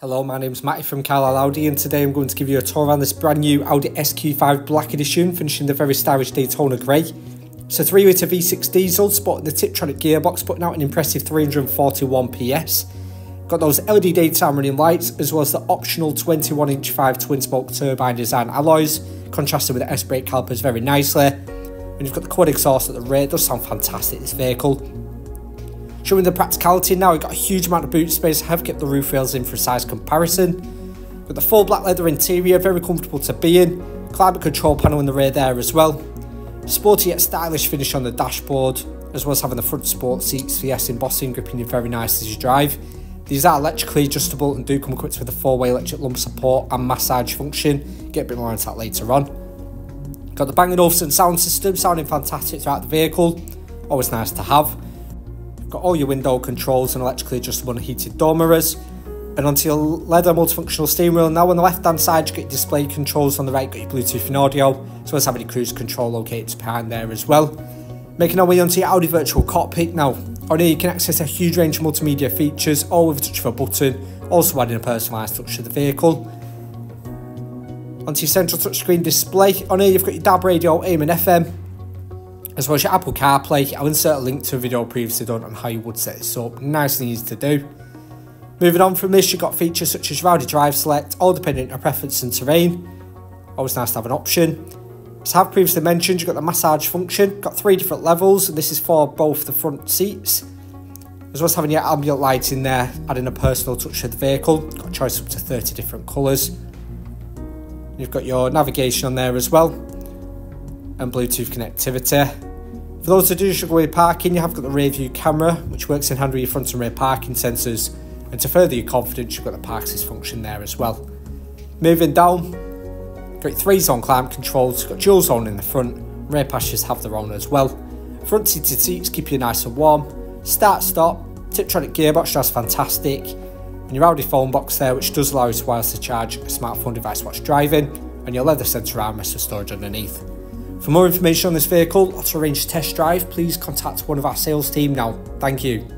Hello, my name's Matty from Carlisle Audi and today I'm going to give you a tour around this brand new Audi SQ5 Black Edition finishing the very stylish Daytona Grey. It's a 3 litre V6 diesel sporting the Tiptronic gearbox putting out an impressive 341 PS. Got those LED daytime running lights as well as the optional 21 inch 5 twin spoke turbine design alloys contrasted with the S-brake calipers very nicely. And you've got the quad exhaust at the rear, it does sound fantastic this vehicle. Showing the practicality now, we've got a huge amount of boot space, have kept the roof rails in for a size comparison. With the full black leather interior, very comfortable to be in. Climate control panel in the rear there as well. Sporty yet stylish finish on the dashboard, as well as having the front sport seats for S embossing, gripping you very nice as you drive. These are electrically adjustable and do come equipped with a four-way electric lumbar support and massage function. Get a bit more into that later on. Got the Bang & Olufsen sound system, sounding fantastic throughout the vehicle. Always nice to have. Got all your window controls and electrically adjustable heated door mirrors. And onto your leather multifunctional steering wheel. Now on the left hand side you get your display controls, on the right got your Bluetooth and audio, as well as having your cruise control located behind there as well. Making our way onto your Audi virtual cockpit now. On here you can access a huge range of multimedia features, all with a touch of a button, also adding a personalised touch to the vehicle. Onto your central touchscreen display, on here you've got your DAB radio, AM and FM, as well as your Apple CarPlay. I'll insert a link to a video previously done on how you would set this up. Nice and easy to do. Moving on from this, you've got features such as Audi Drive Select, all dependent on preference and terrain. Always nice to have an option. As I've previously mentioned, you've got the massage function, got three different levels, and this is for both the front seats. As well as having your ambient lights in there, adding a personal touch to the vehicle. Got a choice up to 30 different colours. You've got your navigation on there as well, and Bluetooth connectivity. For those who do struggle with parking, you have got the rear view camera, which works in hand with your front and rear parking sensors. And to further your confidence, you've got the park assist function there as well. Moving down, got three zone climate controls, got dual zone in the front, rear passengers have their own as well. Front seated seats keep you nice and warm. Start stop, Tiptronic gearbox, that's fantastic. And your Audi phone box there, which does allow you to wirelessly charge a smartphone device whilst driving, and your leather centre armrest for storage underneath. For more information on this vehicle or to arrange a test drive, please contact one of our sales team now. Thank you.